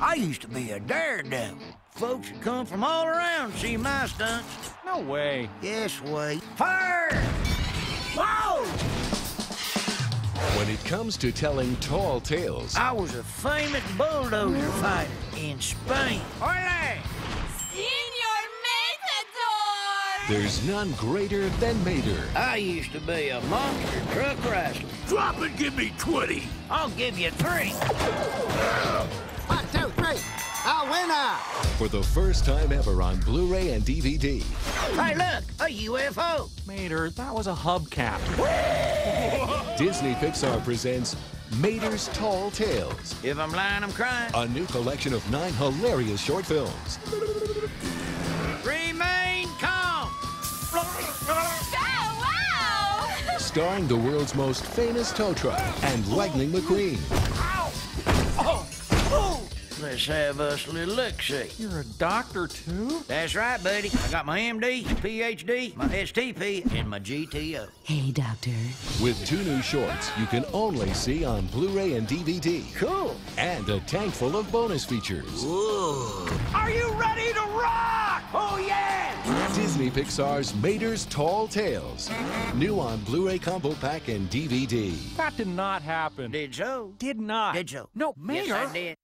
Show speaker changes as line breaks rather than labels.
I used to be a daredevil. Folks would come from all around to see my stunts.
No way.
Yes, way. Fire! Whoa!
When it comes to telling tall tales,
I was a famous bulldozer fighter in Spain. Ole!
Senor Materdor!
there's none greater than Mater.
I used to be a monster truck wrestler.
Drop and give me 20.
I'll give you three.
One, two, three. Winner!
For the first time ever on Blu-ray and DVD.
Hey, look, a UFO.
Mater, that was a hubcap.
Disney Pixar presents Mater's Tall Tales,
If I'm lying, I'm crying.
a new collection of nine hilarious short films.
Remain calm.
Oh, wow!
starring the world's most famous tow truck and Lightning McQueen.
Let's have us a little look-see.
You're a doctor, too?
That's right, buddy. I got my MD, PhD, my STP, and my GTO.
Hey, Doctor.
With two new shorts you can only see on Blu-ray and DVD.
Cool.
And a tank full of bonus features.
Are you ready to rock? Oh, yeah!
Disney Pixar's Mater's Tall Tales. New on Blu-ray Combo Pack and DVD.
That did not happen.
Did so.
Did not.
Did so.
No, Mater.
Yes, I did.